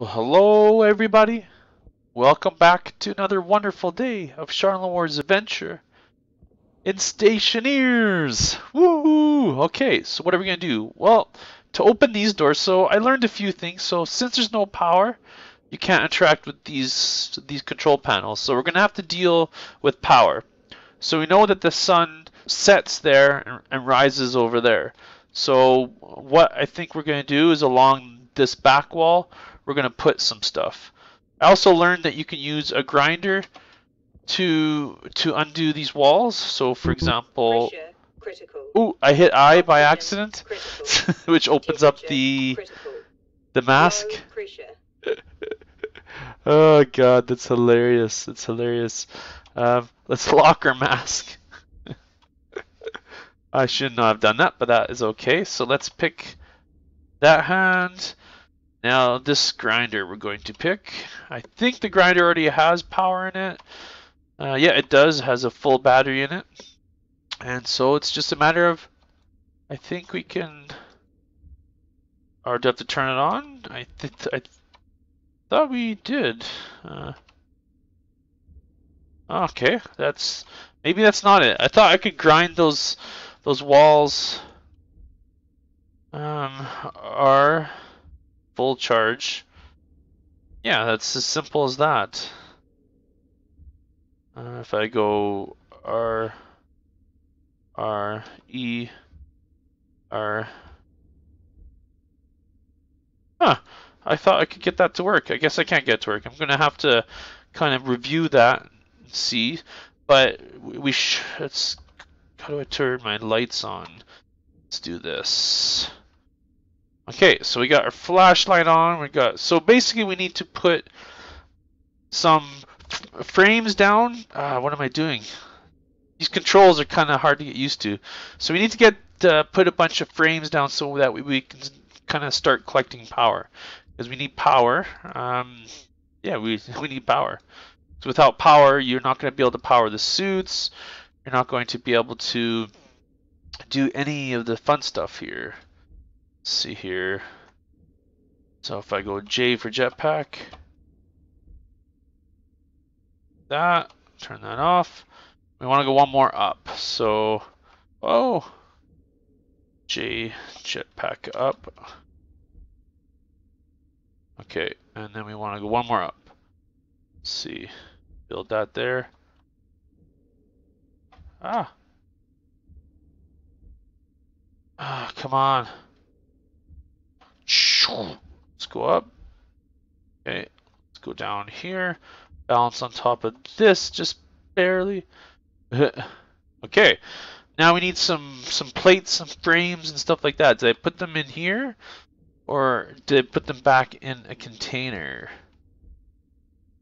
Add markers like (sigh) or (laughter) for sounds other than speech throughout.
Well, hello, everybody. Welcome back to another wonderful day of Sharlenwar's adventure in Stationeers. Woo! Okay, so what are we gonna do? Well, to open these doors, so I learned a few things. So since there's no power, you can't interact with these these control panels. So we're gonna have to deal with power. So we know that the sun sets there and, and rises over there. So what I think we're gonna do is along this back wall, we're going to put some stuff. I also learned that you can use a grinder to to undo these walls. So for example, ooh, I hit I by accident, (laughs) which opens up the the mask. (laughs) oh god, that's hilarious. That's hilarious. Um, let's (laughs) lock our mask. I should not have done that, but that is okay. So let's pick that hand. Now this grinder we're going to pick. I think the grinder already has power in it. Uh, yeah, it does. It has a full battery in it. And so it's just a matter of, I think we can, or do I have to turn it on? I, th I thought we did. Uh, okay, that's, maybe that's not it. I thought I could grind those, those walls, um, are, full charge. Yeah, that's as simple as that. Uh, if I go R, R, E, R. Huh, I thought I could get that to work. I guess I can't get to work. I'm going to have to kind of review that and see. But we should, how do I turn my lights on? Let's do this. Okay, so we got our flashlight on. We got so basically we need to put some frames down. Uh, what am I doing? These controls are kind of hard to get used to. So we need to get uh, put a bunch of frames down so that we, we can kind of start collecting power because we need power. Um, yeah, we (laughs) we need power. So without power, you're not going to be able to power the suits. You're not going to be able to do any of the fun stuff here. Let's see here. So if I go J for jetpack, that, turn that off. We want to go one more up. So, oh, J jetpack up. Okay, and then we want to go one more up. Let's see, build that there. Ah. Ah, come on. Let's go up. Okay, let's go down here. Balance on top of this, just barely. (laughs) okay, now we need some some plates, some frames, and stuff like that. Did I put them in here, or did I put them back in a container?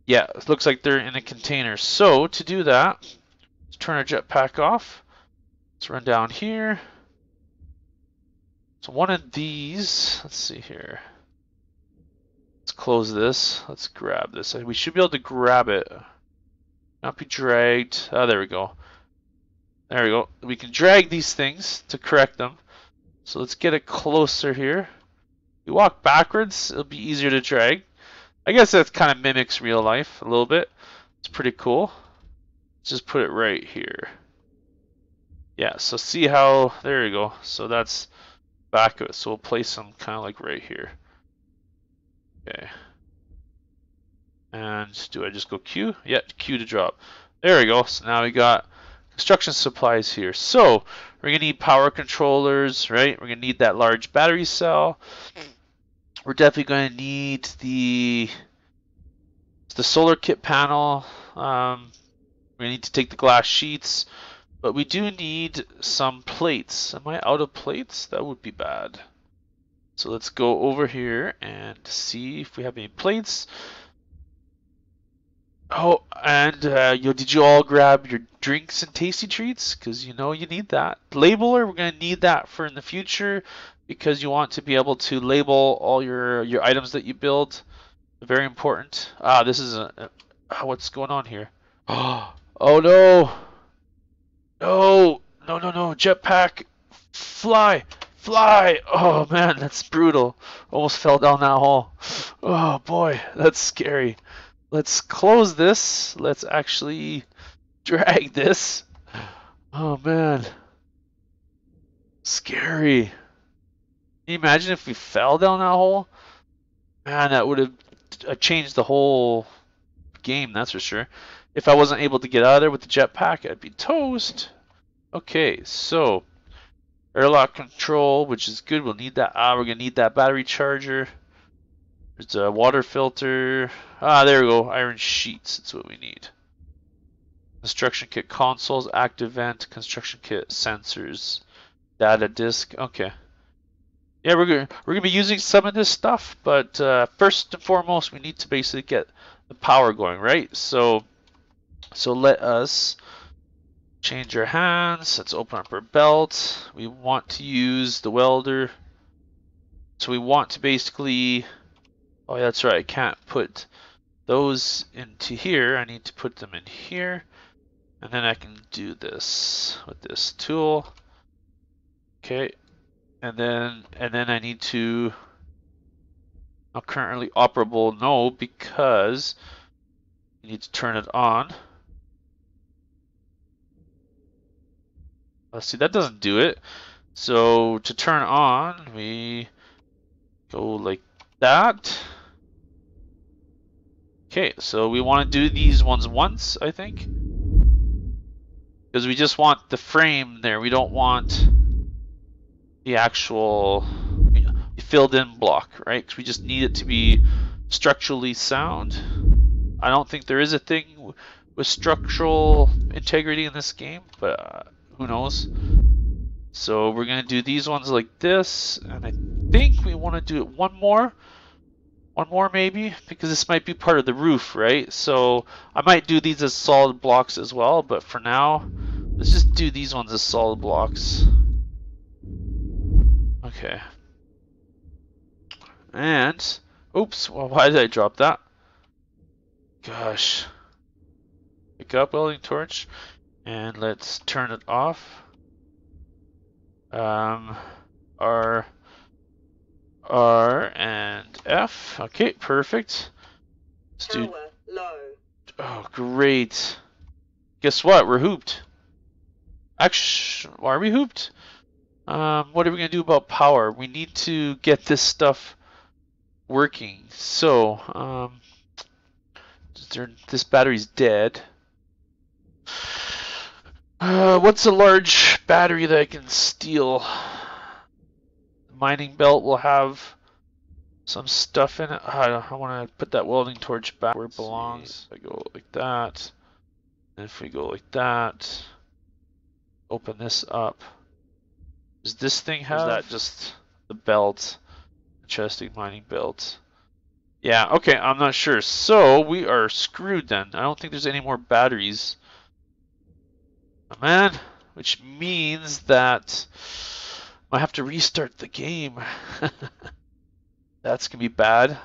Yeah, it looks like they're in a container. So to do that, let's turn our jetpack off. Let's run down here. So one of these, let's see here. Let's close this. Let's grab this. We should be able to grab it. Not be dragged. Oh, there we go. There we go. We can drag these things to correct them. So let's get it closer here. We walk backwards, it'll be easier to drag. I guess that kind of mimics real life a little bit. It's pretty cool. Let's just put it right here. Yeah, so see how, there you go. So that's back of it. So we'll place them kind of like right here. Okay. And do I just go Q? Yeah, Q to drop. There we go. So now we got construction supplies here. So we're gonna need power controllers, right? We're gonna need that large battery cell. We're definitely gonna need the the solar kit panel. Um, we need to take the glass sheets. But we do need some plates. Am I out of plates? That would be bad. So let's go over here and see if we have any plates. Oh, and uh, yo, did you all grab your drinks and tasty treats? Because you know you need that. Labeler, we're going to need that for in the future because you want to be able to label all your, your items that you build. Very important. Ah, this is a, a what's going on here? Oh, (gasps) oh no! No, no, no, no, jetpack, fly, Fly! Oh man, that's brutal. Almost fell down that hole. Oh boy, that's scary. Let's close this. Let's actually drag this. Oh man. Scary. Can you imagine if we fell down that hole? Man, that would have uh, changed the whole game, that's for sure. If I wasn't able to get out of there with the jetpack, I'd be toast. Okay, so airlock control, which is good. We'll need that. Ah, we're gonna need that battery charger. There's a water filter. Ah, there we go. Iron sheets. That's what we need. Construction kit consoles, active vent, construction kit sensors, data disk. Okay. Yeah, we're gonna we're gonna be using some of this stuff, but uh, first and foremost, we need to basically get the power going, right? So, so let us change our hands. Let's open up our belt. We want to use the welder. So we want to basically, oh that's right, I can't put those into here. I need to put them in here. And then I can do this with this tool. Okay. And then, and then I need to, not currently operable, no, because you need to turn it on. Let's see, that doesn't do it. So to turn on, we go like that. Okay, so we want to do these ones once, I think. Because we just want the frame there. We don't want the actual filled in block, right? Because we just need it to be structurally sound. I don't think there is a thing with structural integrity in this game, but uh, who knows? So we're going to do these ones like this, and I think we want to do it one more. One more maybe, because this might be part of the roof, right? So I might do these as solid blocks as well, but for now, let's just do these ones as solid blocks. Okay. And, oops, well, why did I drop that? Gosh. Pick up welding torch. And let's turn it off. Um, R, R and F. Okay, perfect. Let's do. Low. Oh, great. Guess what? We're hooped. Actually, are we hooped? Um, what are we going to do about power? We need to get this stuff working. So, um, this battery's dead. Uh, what's a large battery that I can steal? The mining belt will have some stuff in it. I, I want to put that welding torch back where it belongs. I go like that. And if we go like that, open this up. Does this thing have? that just the belt? Chesting mining belt. Yeah, okay, I'm not sure. So we are screwed then. I don't think there's any more batteries man, which means that I have to restart the game. (laughs) That's gonna be bad.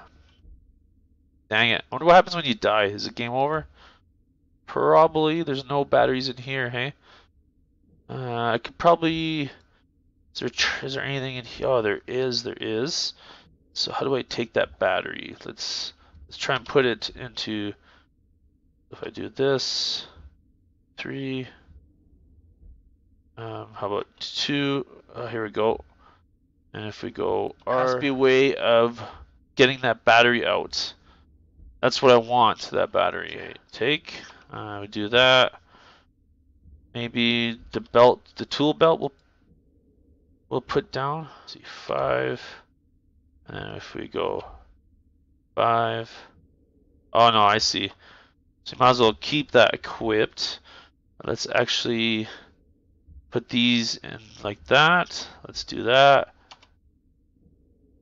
Dang it. I wonder what happens when you die. Is it game over? Probably. There's no batteries in here, hey? Uh, I could probably... Is there, is there anything in here? Oh, there is. There is. So how do I take that battery? Let's let's try and put it into... If I do this... Three... Um, how about two? Uh, here we go. And if we go R, has to be a way of getting that battery out. That's what I want, that battery. Take, uh, we do that. Maybe the belt, the tool belt will we'll put down. Let's see, five. And if we go five. Oh no, I see. So you might as well keep that equipped. Let's actually put these in like that. Let's do that.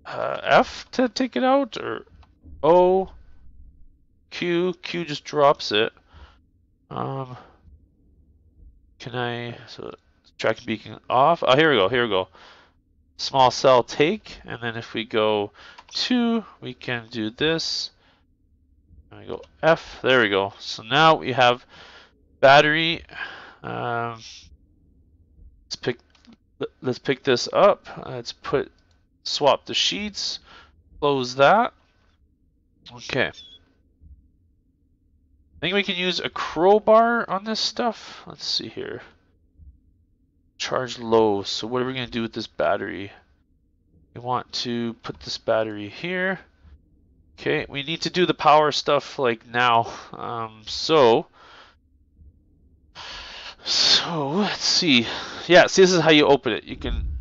Uh, F to take it out, or O, Q, Q just drops it. Um, can I, so tracking beacon off. Oh, here we go, here we go. Small cell take, and then if we go two, we can do this. And we go F, there we go. So now we have battery. Um, Let's pick let- let's pick this up. Let's put swap the sheets. Close that. Okay. I think we can use a crowbar on this stuff. Let's see here. Charge low. So what are we going to do with this battery? We want to put this battery here. Okay, we need to do the power stuff like now. Um, so, so let's see. Yeah, see, this is how you open it. You can,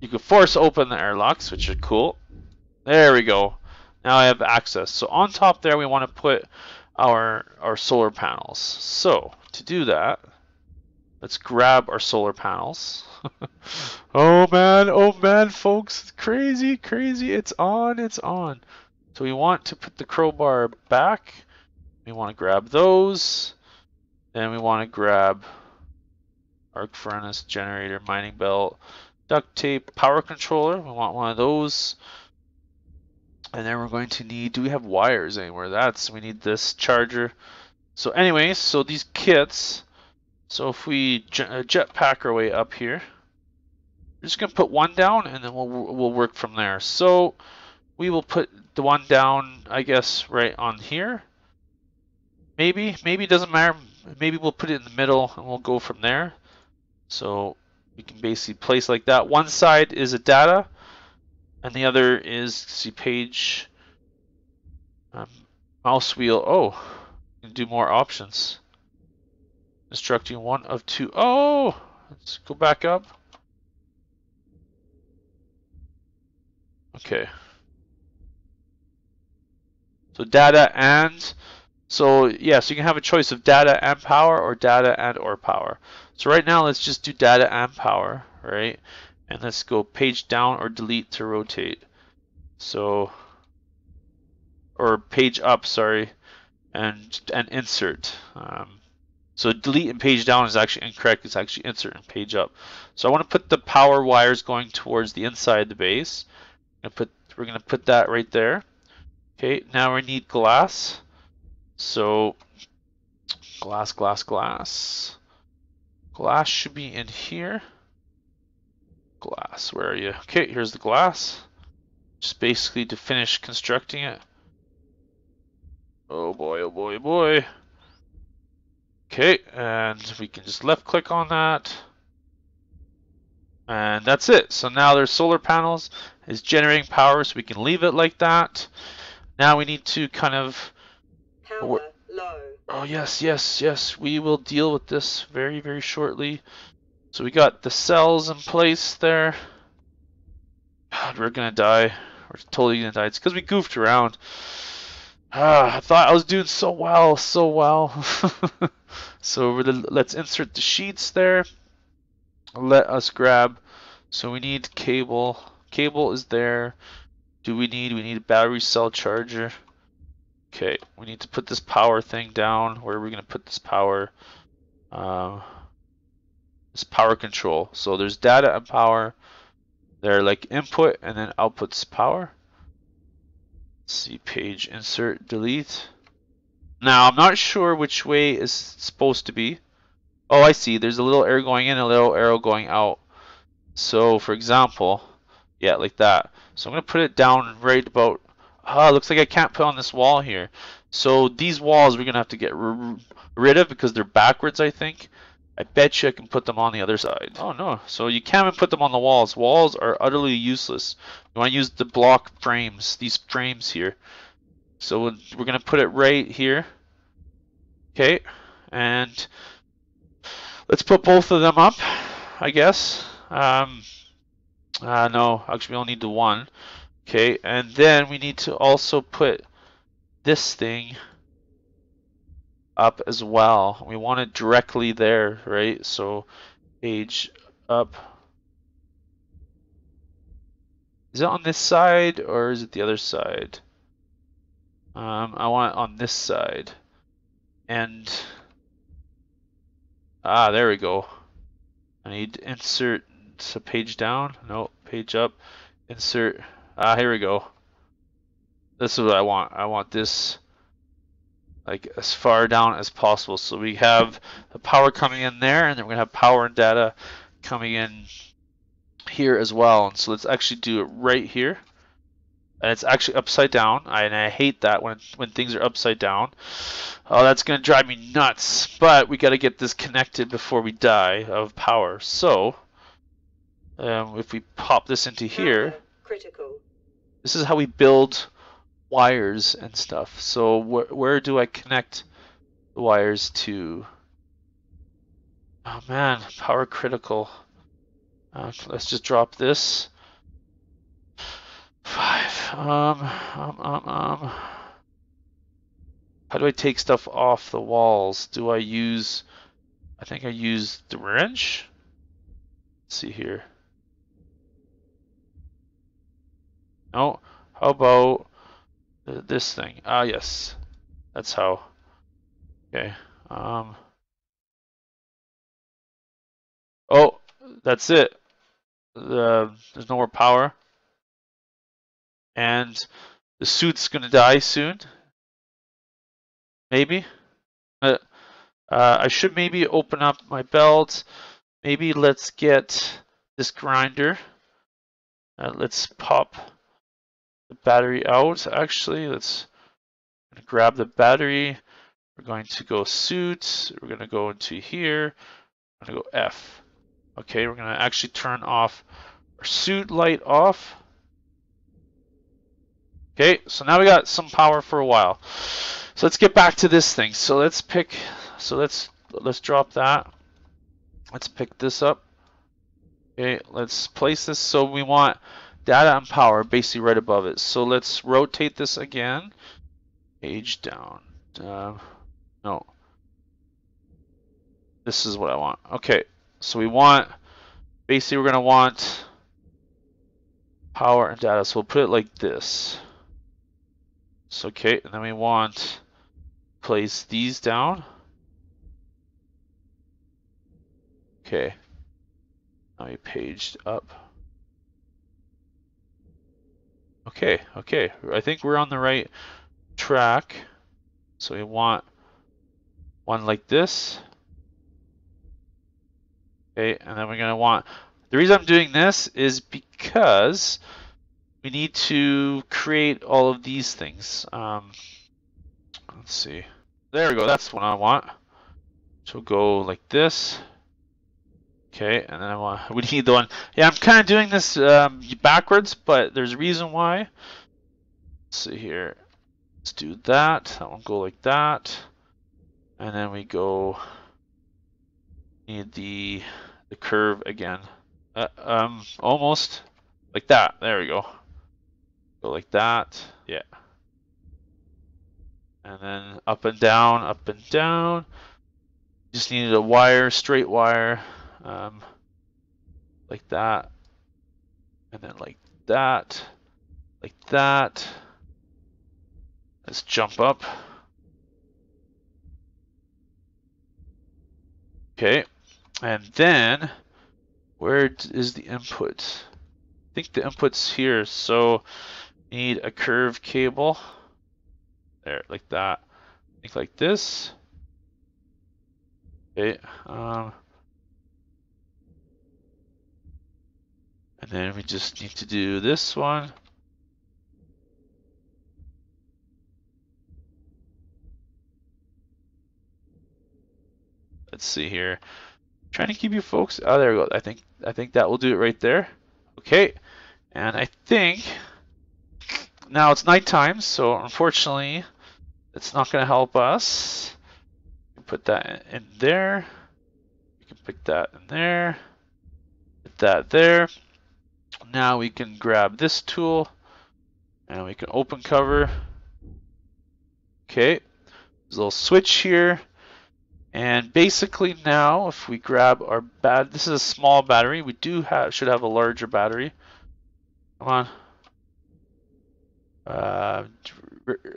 you can force open the airlocks, which are cool. There we go. Now I have access. So on top there, we want to put our our solar panels. So to do that, let's grab our solar panels. (laughs) oh man, oh man, folks, crazy, crazy. It's on, it's on. So we want to put the crowbar back. We want to grab those. Then we want to grab arc furnace, generator, mining belt, duct tape, power controller. We want one of those. And then we're going to need, do we have wires anywhere? That's, we need this charger. So anyways, so these kits, so if we uh, jetpack our way up here, we're just going to put one down and then we'll, we'll work from there. So we will put the one down, I guess, right on here. Maybe, maybe it doesn't matter. Maybe we'll put it in the middle and we'll go from there. So we can basically place like that. One side is a data, and the other is see page um, mouse wheel. Oh, do more options. Instructing one of two. Oh, let's go back up. Okay. So data and so yes, yeah, so you can have a choice of data and power or data and or power. So right now let's just do data and power, right? And let's go page down or delete to rotate. So or page up, sorry, and and insert. Um, so delete and page down is actually incorrect. It's actually insert and page up. So I want to put the power wires going towards the inside of the base. I'm put we're gonna put that right there. Okay, now we need glass. So glass, glass, glass. Glass should be in here. Glass, where are you? Okay, here's the glass. Just basically to finish constructing it. Oh boy, oh boy, oh boy. Okay, and we can just left click on that. And that's it. So now there's solar panels. It's generating power, so we can leave it like that. Now we need to kind of... Power low. Oh yes, yes, yes. We will deal with this very, very shortly. So we got the cells in place there. God, we're gonna die. We're totally gonna die. It's because we goofed around. Ah, I thought I was doing so well, so well. (laughs) so let's insert the sheets there. Let us grab. So we need cable. Cable is there. Do we need? We need a battery cell charger. Okay, we need to put this power thing down. Where are we going to put this power? Um, this power control. So there's data and power. They're like input and then outputs power. Let's see, page insert delete. Now I'm not sure which way is supposed to be. Oh, I see. There's a little arrow going in, a little arrow going out. So, for example, yeah, like that. So I'm going to put it down right about, ah, looks like I can't put on this wall here. So these walls we're going to have to get rid of because they're backwards, I think. I bet you I can put them on the other side. Oh no, so you can't even put them on the walls. Walls are utterly useless. You want to use the block frames, these frames here. So we're going to put it right here. Okay, and let's put both of them up, I guess. Um, uh, no, actually we only need the one. Okay, and then we need to also put this thing up as well. We want it directly there, right? So page up. Is it on this side or is it the other side? Um, I want it on this side. And ah, there we go. I need to insert a page down. No, page up. Insert. Ah, here we go. This is what I want. I want this like as far down as possible. So we have the power coming in there, and then we're gonna have power and data coming in here as well. And so let's actually do it right here. And it's actually upside down, and I hate that when when things are upside down. Oh, that's gonna drive me nuts. But we got to get this connected before we die of power. So, um, if we pop this into here, critical. This is how we build wires and stuff. So wh where do I connect the wires to? Oh man, power critical. Uh, let's just drop this. Five. Um, um, um, um. How do I take stuff off the walls? Do I use? I think I use the wrench. Let's see here. No. How about this thing? Ah, yes. That's how. Okay. Um. Oh, that's it. The, there's no more power. And the suit's gonna die soon. Maybe. Uh, uh, I should maybe open up my belt. Maybe let's get this grinder. Uh, let's pop the battery out. Actually, let's grab the battery. We're going to go suit. We're going to go into here. I'm going to go F. Okay, we're going to actually turn off our suit light off. Okay, so now we got some power for a while. So let's get back to this thing. So let's pick, so let's, let's drop that. Let's pick this up. Okay, let's place this so we want data and power basically right above it. So let's rotate this again. Page down. Uh, no. This is what I want. Okay, so we want, basically we're going to want power and data. So we'll put it like this. So okay, and then we want place these down. Okay. Now we paged up. Okay, okay. I think we're on the right track. So we want one like this. Okay, and then we're going to want... The reason I'm doing this is because we need to create all of these things. Um, let's see. There we go. That's what I want. So go like this. Okay, and then I want (laughs) we need the one. Yeah, I'm kind of doing this um, backwards, but there's a reason why. Let's see here. Let's do that. That one go like that, and then we go. Need the the curve again. Uh, um, almost like that. There we go. Go like that. Yeah. And then up and down, up and down. Just needed a wire, straight wire. Um, like that. And then like that. Like that. Let's jump up. Okay. And then, where is the input? I think the input's here. So, need a curved cable. There, like that. I think like this. Okay. Um, and then we just need to do this one. Let's see here. trying to keep you folks. Oh, there we go. I think I think that will do it right there. Okay. And I think now it's nighttime, so unfortunately, it's not going to help us. Put that in there. You can pick that in there. Put that there. Now we can grab this tool and we can open cover. Okay, there's a little switch here. And basically now, if we grab our bat, this is a small battery. We do have should have a larger battery. Come on. Uh,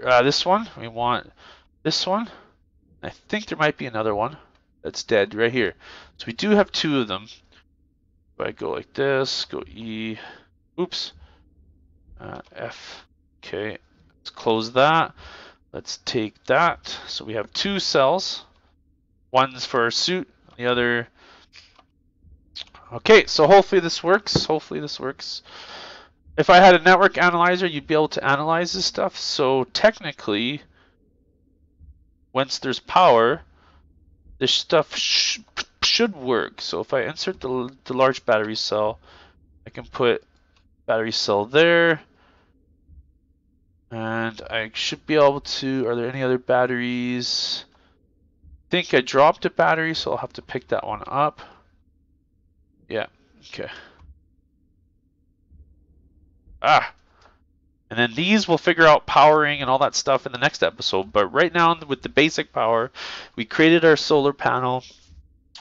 uh, this one, we want this one. I think there might be another one that's dead right here. So we do have two of them. I go like this, go E, oops, uh, F. Okay, let's close that. Let's take that. So we have two cells. One's for our suit, the other Okay, so hopefully this works. Hopefully this works. If I had a network analyzer, you'd be able to analyze this stuff. So technically, once there's power, this stuff should work. So if I insert the, the large battery cell, I can put battery cell there. And I should be able to, are there any other batteries? I think I dropped a battery, so I'll have to pick that one up. Yeah, okay. Ah, and then these will figure out powering and all that stuff in the next episode. But right now, with the basic power, we created our solar panel.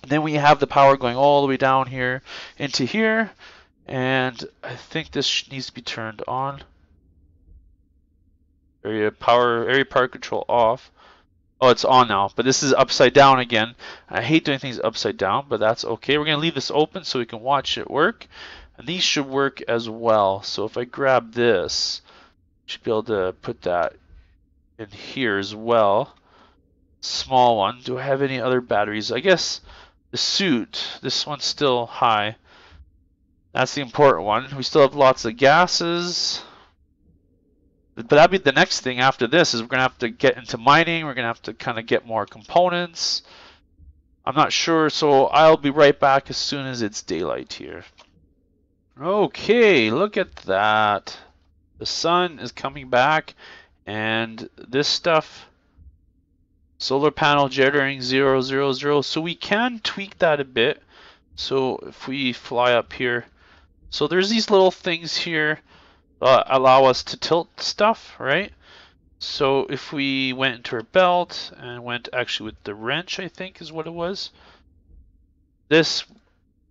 Then we have the power going all the way down here into here. And I think this needs to be turned on. Area power, area power control off. Oh, it's on now, but this is upside down again. I hate doing things upside down, but that's okay. We're going to leave this open so we can watch it work. And these should work as well. So if I grab this, should be able to put that in here as well. Small one. Do I have any other batteries? I guess the suit, this one's still high. That's the important one. We still have lots of gases but that'd be the next thing after this is we're gonna have to get into mining. We're gonna have to kind of get more components. I'm not sure, so I'll be right back as soon as it's daylight here. Okay, look at that. The sun is coming back, and this stuff, solar panel jittering 000, so we can tweak that a bit. So if we fly up here, so there's these little things here uh, allow us to tilt stuff, right? So if we went into our belt and went actually with the wrench, I think is what it was. This,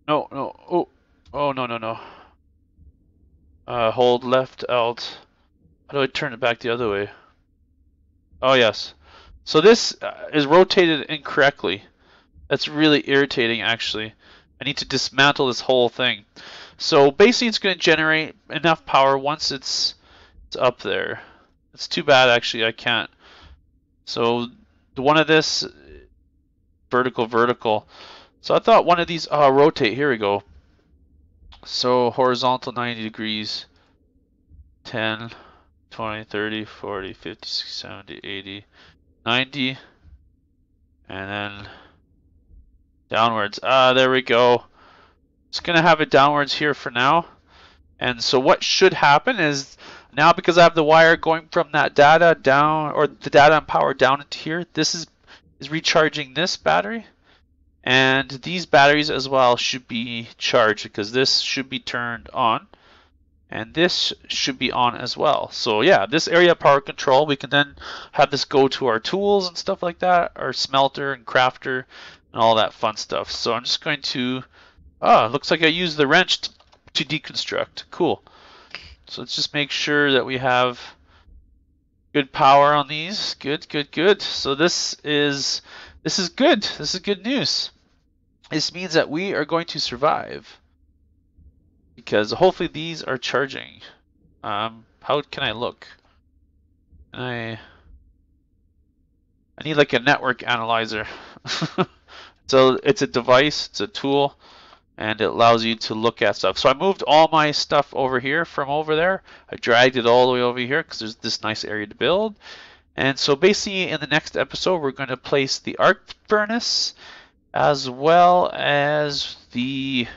no, no, oh, oh, no, no, no. Uh, hold left alt. How do I turn it back the other way? Oh, yes. So this uh, is rotated incorrectly. That's really irritating, actually. I need to dismantle this whole thing. So basically, it's going to generate enough power once it's it's up there. It's too bad, actually, I can't. So the one of this vertical, vertical. So I thought one of these uh, rotate. Here we go. So horizontal 90 degrees, 10, 20, 30, 40, 50, 60, 70, 80, 90, and then downwards. Ah, there we go. It's going to have it downwards here for now. And so what should happen is now because I have the wire going from that data down or the data and power down into here, this is is recharging this battery. And these batteries as well should be charged because this should be turned on. And this should be on as well. So yeah, this area power control, we can then have this go to our tools and stuff like that, our smelter and crafter and all that fun stuff. So I'm just going to Ah, looks like I used the wrench to deconstruct. Cool. So let's just make sure that we have good power on these. Good, good, good. So this is this is good. This is good news. This means that we are going to survive because hopefully these are charging. Um, how can I look? Can I I need like a network analyzer. (laughs) so it's a device, it's a tool and it allows you to look at stuff. So I moved all my stuff over here from over there. I dragged it all the way over here because there's this nice area to build. And so basically in the next episode we're going to place the arc furnace as well as the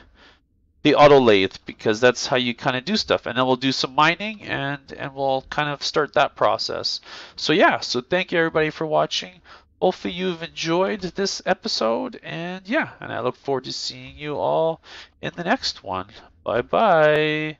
the auto lathe because that's how you kind of do stuff and then we'll do some mining and and we'll kind of start that process so yeah so thank you everybody for watching Hopefully you've enjoyed this episode, and yeah, and I look forward to seeing you all in the next one. Bye bye.